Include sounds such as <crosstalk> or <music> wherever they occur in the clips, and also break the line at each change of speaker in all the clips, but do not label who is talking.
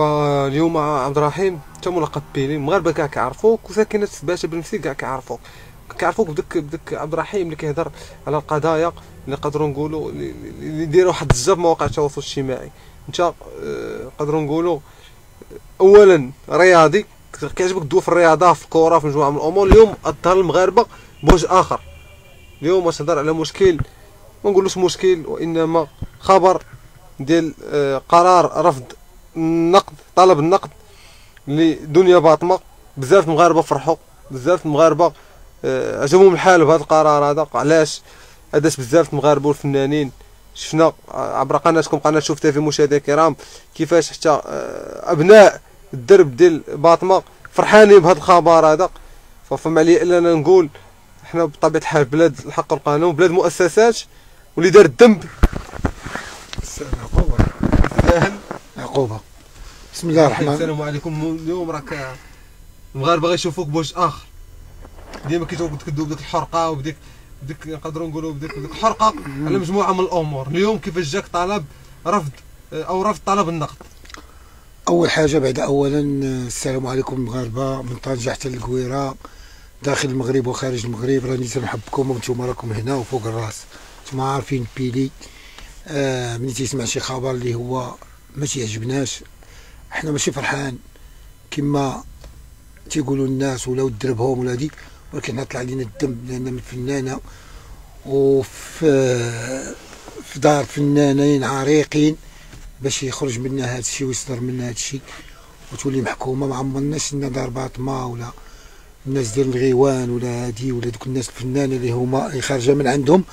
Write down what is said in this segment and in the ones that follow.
فاليوم عبد الرحيم انت ملقب بيلي المغاربه كاع كيعرفوك وساكنة في باشا بنفسي كاع كيعرفوك. كيعرفوك بدك بدك عبد الرحيم اللي كيهضر على القضايا اللي نقدروا نقولوا اللي يديروا واحد الزاف مواقع التواصل الاجتماعي. انت آه، نقدروا نقولوا اولا رياضي كيعجبك تدوي في الرياضة في الكره في مجموعة من الأمور. اليوم أظهر المغاربة بوجه آخر. اليوم تهضر على مشكل ما نقولوش مشكل وإنما خبر ديال آه، قرار رفض النقد طلب النقد لدنيا باطمة. بزاف المغاربه فرحوا بزاف المغاربه آه، عجبهم الحال بهذا القرار هذا. علاش؟ هداش بزاف المغاربه والفنانين شفنا عبر قناتكم قناة شفتها في مشاهدينا الكرام كيفاش حتى آه، أبناء الدرب ديال باطمة فرحانين بهذا الخبر هذا. ففهم علي اننا نقول إحنا بطبيعة الحال بلاد الحق والقانون بلاد مؤسسات واللي دار الذنب.
عقوبه عقوبه بسم الله الرحمن
السلام عليكم. اليوم راك المغاربه غيشوفوك بوجه آخر. ديما تكذب بديك الحرقة وبديك بديك نقدروا نقولوا بديك الحرقة على مجموعة من الأمور. اليوم كيفاش جاك طلب رفض أو رفض طلب النقد؟
أول حاجة بعد اولا السلام عليكم المغاربه من طنجه حتى القويره داخل المغرب وخارج المغرب. راني تنحبكم وأنتم راكم هنا وفوق الرأس. أنتم عارفين بيلي. آه ملي تيسمع شي خبر اللي هو ما تيعجبناش. إحنا ماشي فرحان. كما تيقولوا الناس ولا دربهم ولا دي ولكن طلع علينا الدم لأن من فنانه وفي في دار فنانين عريقين باش يخرج منها هذا الشيء ويصدر منها هذا الشيء وتولي محكومة ما عمرناش لنا دار باطمة ولا الناس ديال الغيوان ولا هادي ولا دوك الناس الفنانين اللي هما اللي خارجة من عندهم.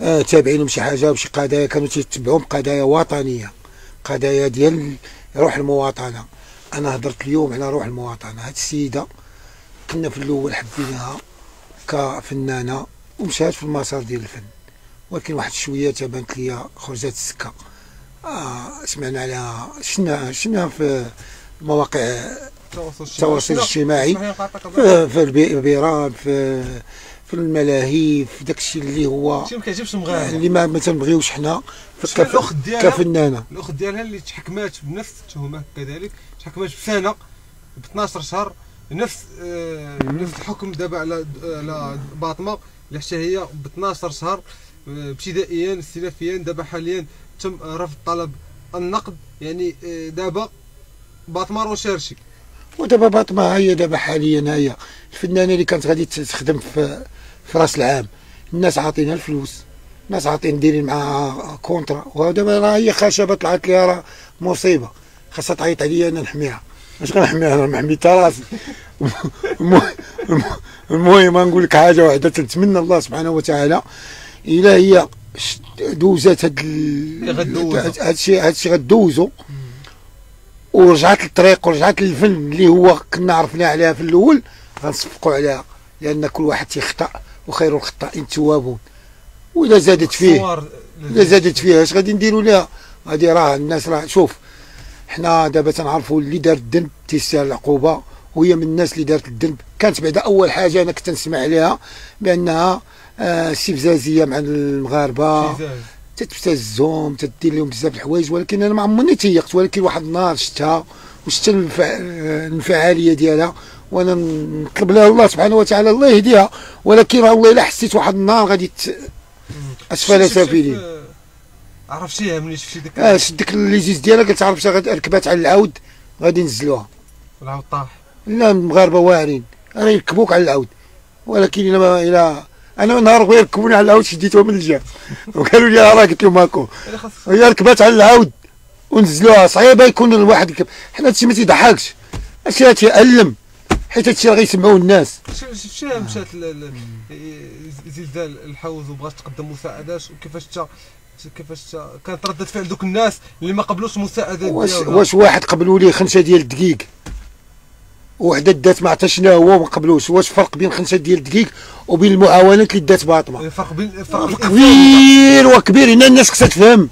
آه تابعينهم شي حاجة وشي قضايا كانوا تيتبعوهم قضايا وطنية. قضايا ديال روح المواطنة. أنا هضرت اليوم على روح المواطنة. هاد السيدة كنا في الأول حبيناها كفنانة ومشات في المسار ديال الفن. ولكن واحد شوية تبانت ليا خرجت السكة. آه سمعنا عليها شنا شنا في مواقع التواصل الاجتماعي. في, في البيران في في الملاهي في داك الشيء اللي هو
ما كيعجبش المغاربة.
اللي ما, ما تنبغيوش حنا.
الأخت ديالها؟
كفنانة.
الأخت ديالها اللي تحكمات بنفس التهمه كذلك تحكمات بسنة ب 12 شهر نفس آه نفس الحكم دابا على على باطمة اللي حتى هي ب 12 شهر آه، ابتدائيا استئنافيا دابا حاليا تم رفض طلب النقض يعني آه، دابا باطمة recherchée
ودابا باطمه هي دابا حاليا هي الفنانة اللي كانت غادي تخدم في في راس العام. الناس عاطينها الفلوس. الناس عاطين دايرين معاها contrat. ودابا راه هي خشبه طلعت ليها راه مصيبة. خاصها تعيط عليا أنا نحميها. اش غنحميها؟ أنا محمي راسي. <laughs> المهم نقول لك حاجة واحدة تنتمنى الله سبحانه وتعالى. إلا هي دوزات هاد هاد الشيء هاد الشيء غدوزو. ورجعت للطريق ورجعت للفن اللي هو كنا عرفنا عليها في الأول غنصفقوا عليها لأن كل واحد تيخطا وخير الخطائين التوابون واذا زادت فيه اذا زادت فيه اش غادي نديروا لها غادي راه الناس راه شوف حنا دابا تنعرفوا اللي دار الذنب تيستاهل العقوبة وهي من الناس اللي دارت الذنب كانت بعدا أول حاجة أنا كنت نسمع عليها بأنها آه استفزازيه مع المغاربة. تتبتزهم تدير لهم بزاف الحوايج ولكن أنا ما عمرني تيقت ولكن واحد النهار شفتها وشفت الانفعالية ديالها وأنا نطلب لها الله سبحانه وتعالى الله يهديها ولكن الله إلا حسيت واحد النهار غادي أسفل سافلين
عرفتيها ملي شفتي ديك
آه شد ديك ليزيز ديالها قلت عرفتها غادي ركبات على العود غادي نزلوها.
العود طاح.
لا المغاربه واعرين راه يركبوك على العود ولكن إلا أنا نهار بغا يركبوني على العود شديتها من الجهة. وقالوا لي راه قلت لهم هاكو هي ركبات على العود. ونزلوها. صعيبة يكون الواحد يركب حنا هادشي ما تيضحكش. هادشي تيألم حيت هادشي راه غيسمعوه الناس.
شفتي مشات زلزال الحوز وبغات تقدم مساعدات؟ وكيفاش تا كيفاش كانت ردة فعل دوك الناس اللي ما قبلوش المساعدات
واش واش واحد قبلوا ليه خمسه ديال الدقيق؟ وحدة دات ما عرفتش شنو هو وما قبلوش واش فرق بين خمسة ديال الدقيق وبين المعاونات اللي دات باطمة.
فرق بين فرق
كبير وكبير. هنا الناس خصها تفهم.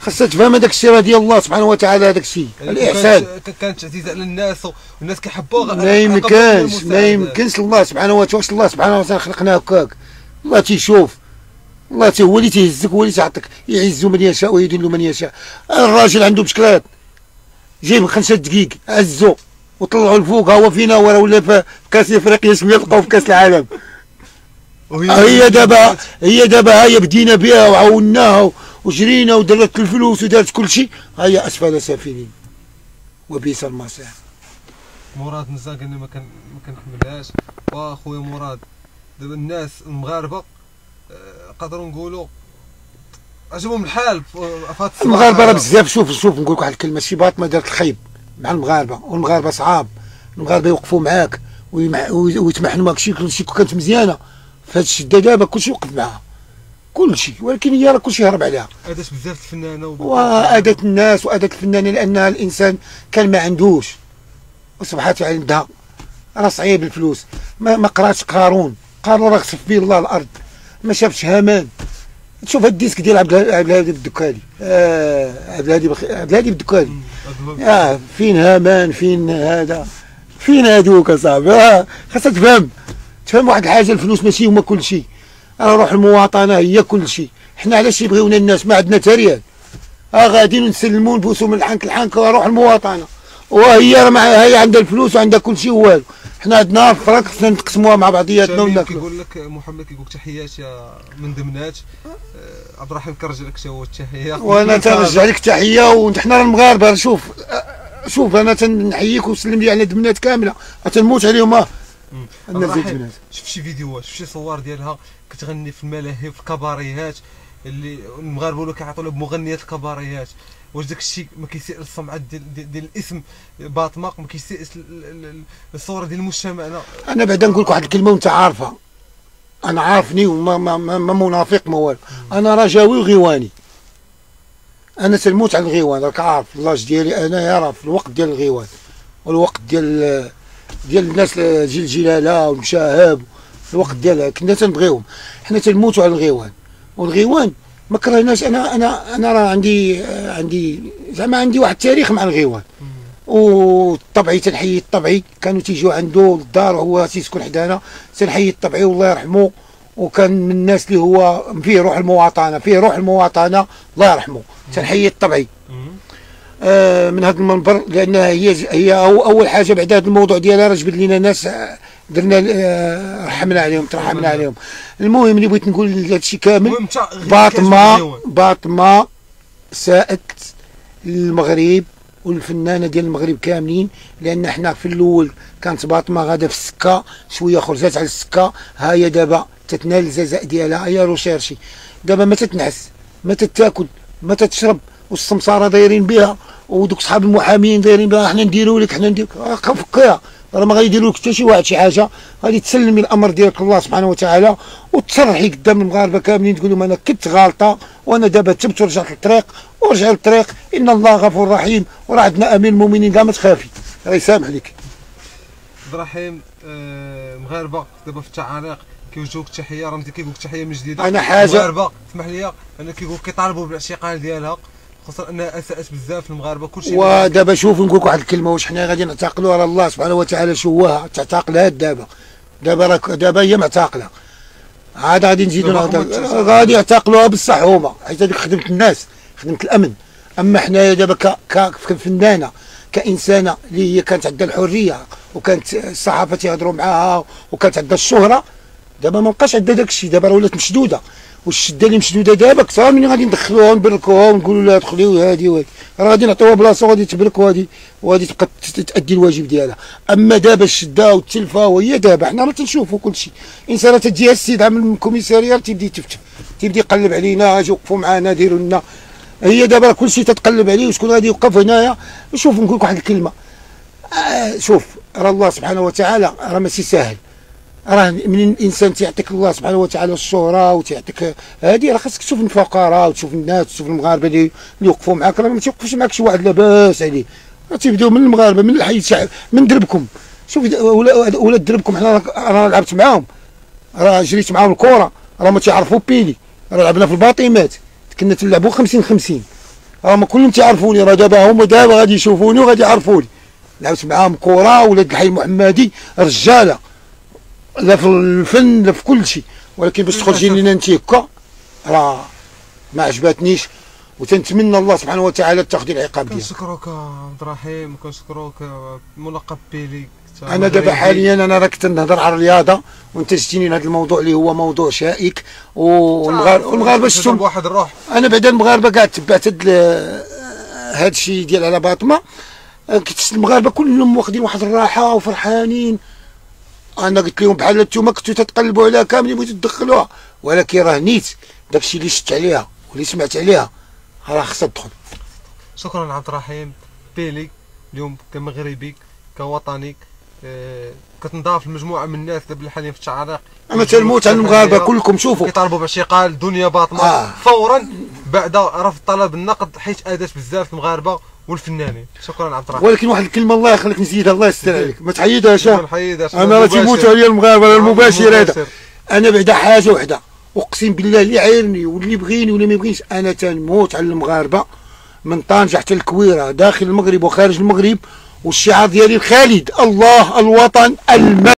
خاصها تفهم هذاك الشيء راه ديال الله سبحانه وتعالى هذاك الشيء. يعني الإحسان.
كانت عزيزه على الناس والناس كيحبوها
ما يمكنش ما يمكنش. الله سبحانه وتعالى واش الله سبحانه وتعالى خلقنا هكاك؟ الله تيشوف. الله تي هو اللي تيهزك هو اللي تعطيك يعز من يشاء ويذل من يشاء. الراجل عنده بشكلات جيب خمسة دقيق عزو. وطلعوا الفوق هو فينا ولا ولا في كأس إفريقيا شوية لقاو في كأس العالم. هي دابا هي دابا هي بدينا بها وعاوناها وجرينا ودرت الفلوس ودارت كل شيء. هي أسفل سافلين وبئس المصير.
مراد نزا قالنا ما كان ما كنحملهاش. وأخويا مراد دابا الناس المغاربة آه، قدروا نقولوا عجبهم الحال. في
المغاربة راه بزاف شوف شوف نقول لك واحد الكلمة شي باطمه دارت الخيب. مع المغاربة والمغاربة صعاب. المغاربة يوقفوا معاك ويتمحنوا معاك. شي كل شيء كانت مزيانة. في هاد الشده دابا كلشي وقف معاها. كلشي. ولكن هي راه كلشي هرب عليها.
ادات بزاف الفنانة
وادات الناس وادات الفنانه لأن الإنسان كان ما عندوش. وصبحت عندها راه صعيب الفلوس. ما, ما قراتش قارون. قارون راه خسف به الله الأرض. ما شافش هامان. تشوف هاد الديسك ديال عبد الهادي الدكالي آه عبد الهادي بخ... عبد الهادي الدكالي آه فين هامان؟ فين هذا؟ فين هادوك أصاحبي؟ آه خاصك تفهم. تفهم واحد الحاجة الفلوس ماشي هما كل شيء. راه روح المواطنه هي كل شيء. حنا علاش يبغيونا الناس؟ ما عندنا تريال آه غاديين نسلموا نبوسوا من الحنك الحنك روح المواطنه وهي راه هي عندها الفلوس وعندها كل شيء والو حنا عندنا الفراك خصنا نقسموها مع بعضياتنا
وناكلوا. كيقول لك محمد كيقول لك تحيات يا من دمنات آه، عبد الرحيم كنرجع لك هو التحية.
وأنا تنرجع لك تحية وحنا المغاربة. شوف شوف أنا تنحييك وسلم لي على دمنات كاملة. تنموت عليهم آه.
الناس ديال شفت شي فيديوهات شفت شي صور ديالها. كتغني في الملاهي في الكباريات اللي المغاربة ولا كيعطوا لها بمغنيات الكباريات واش داك الشيء ما كيسيء السمعه ديال, ديال, الاسم باطماق ما كيسيء الصورة ديال المجتمع
أنا بعدا نقول لك واحد الكلمة وأنت عارفها. أنا عارفني وما ما, ما, ما منافق ما والو. أنا رجاوي وغيواني. أنا تنموت على الغيوان راك عارف. اللاج ديالي أنا يرى في الوقت ديال الغيوان. والوقت ديال ديال الناس جيل جلاله والمشاهب الوقت ديالها كنا تنبغيهم حنا تنموتوا على الغيوان. والغيوان ما كرهناش. أنا أنا أنا راه عندي عندي زعما عندي واحد التاريخ مع الغيوان. والطبعي تنحيي الطبعي كانوا تيجيو عنده للدار وهو تيسكن حدانا. تنحيي الطبعي والله يرحمه وكان من الناس اللي هو فيه روح المواطنة فيه روح المواطنة الله يرحمه تنحيي الطبعي آه من هذا المنبر لأن هي هي أول حاجة بعد هذا الموضوع ديالها راه جبد لنا ناس درنا آه، رحمنا عليهم ترحمنا عليهم. المهم اللي بغيت نقول هذا الشيء كامل باطمه باطمة ساءت للمغرب والفنانة ديال المغرب كاملين لأن حنا في الأول كانت باطمة غادة في السكة شوية خرجات على السكة. ها هي دابا تتنال الجزاء ديالها هي روشيرشي. دابا ما تتنعس ما تتاكل ما تتشرب والسمسارة دايرين بها ودوك صحاب المحامين دايرين بها حنا نديروا لك حنا نديروا فكيها راه ما غيديروا لك حتى شي واحد شي حاجة. غادي تسلمي الأمر ديالك الله سبحانه وتعالى وتصرحي قدام المغاربة كاملين تقول لهم أنا كنت غالطة وأنا دابا تبت ورجعت للطريق. ورجع للطريق. إن الله غفور رحيم. وراه عندنا أمين المؤمنين كاع ما تخافي. الله يسامح لك
الرحيم آه مغاربة دابا في التعانيق كيوجهوك التحيه راه كيقول لك تحية من جديد
أنا حاجة
مغاربة اسمح لي أنا كيقول كيطالبوا بالاعتقال ديالها. خاصة انها اساءت بزاف المغاربة كلشي
ودابا شوف نقول لك واحد الكلمة واش حنا غادي نعتقلوا راه الله سبحانه وتعالى شواها تعتقلها دابا. دابا راك دابا هي معتقلة. عاد غادي نزيدوا غادي يعتقلوها بصح هما. حيت هذيك خدمه الناس خدمه الأمن. أما حنايا دابا كفنانه كإنسانة اللي هي كانت عندها الحرية وكانت الصحافة تيهضروا معاها وكانت عندها الشهرة دابا ما بقاش عندها داك الشيء دابا ولات مشدودة. والشدة اللي مشدوده دابا كثر من غادي ندخلوها ونبركوها ونقولوا لها دخلي وهادي وهادي. راه غادي نعطيوها بلاصة وغادي تبرك وغادي وغادي تبقى تأدي الواجب ديالها. أما دابا الشدة والتلفه وهي دابا حنا راه تنشوفوا كل شيء. انسانه تجيها السيد عامل الكوميساريه تيبدا يتفتف تيبدا يقلب علينا أجي وقفوا معنا ديروا لنا. هي دابا كل شيء تتقلب عليه وشكون غادي يوقف هنايا؟ شوف نقول لك واحد الكلمة. آه شوف راه الله سبحانه وتعالى راه ماشي ساهل. راه من الإنسان تيعطيك الله سبحانه وتعالى الشهره وتيعطيك هذه راه خاصك تشوف الفقراء وتشوف الناس وتشوف المغاربة اللي يوقفوا معاك راه ما تيوقفش معاك شي واحد لاباس عليه راه تيبداو من المغاربة من الحي من دربكم. شوف ولاد دربكم حنا راه لعبت معاهم. راه جريت معاهم الكره راه ما تيعرفوا بيلي. راه لعبنا في الباطيمات كنا تلعبوا 50 50 راه كلهم تيعرفوني راه دابا هما دابا غادي يشوفوني وغادي يعرفوني. لعبت معاهم كره ولاد الحي المحمدي رجالة. لا في الفن لا في كل شيء. ولكن باش تخرجي لينا انت هكا راه ما عجباتنيش. وتنتمنى الله سبحانه وتعالى تاخذ العقاب ديالك.
كنشكروك عبد الرحيم وكنشكروك ملقب بيلي.
أنا دابا حاليا أنا راك تنهضر على الرياضة وأنت جيتيني لهذا الموضوع اللي هو موضوع شائك. والمغاربة شفتهم.
بواحد الروح.
أنا بعدا المغاربة كاع تبعت هاد الشيء ديال على باطمة. كنت المغاربة كلهم واخدين واحد الراحة وفرحانين. أنا قلت لهم بحال أنتم كنتوا تتقلبوا عليها كاملين بغيتوا تدخلوها. ولكن راه نيت داكشي اللي شفت عليها واللي سمعت عليها راه خصها تدخل
شكرا عبد الرحيم. بيلي اليوم كمغربي كوطني آه، كتنضاف لمجموعه من الناس دابا حاليا في التعاريق
أما تنموت على المغاربة كلكم شوفوا.
كيطالبوا باعتقال دنيا باطمه
آه.
فورا بعد رفض طلب النقد حيث أدت بزاف المغاربة. والفنانين شكرا عبد الرحيم
ولكن واحد الكلمة الله يخليك نزيدها الله يستر عليك. ما تحيدهاش
ما نحيدهاش.
أنا راه تيموتوا عليا المغاربه المباشر هذا. أنا بعدا حاجة وحدة. أقسم بالله اللي عايرني واللي بغيني واللي ما يبغينيش أنا تنموت على المغاربة. من طنجه حتى الكويرة داخل المغرب وخارج المغرب والشعار ديالي الخالد الله الوطن المال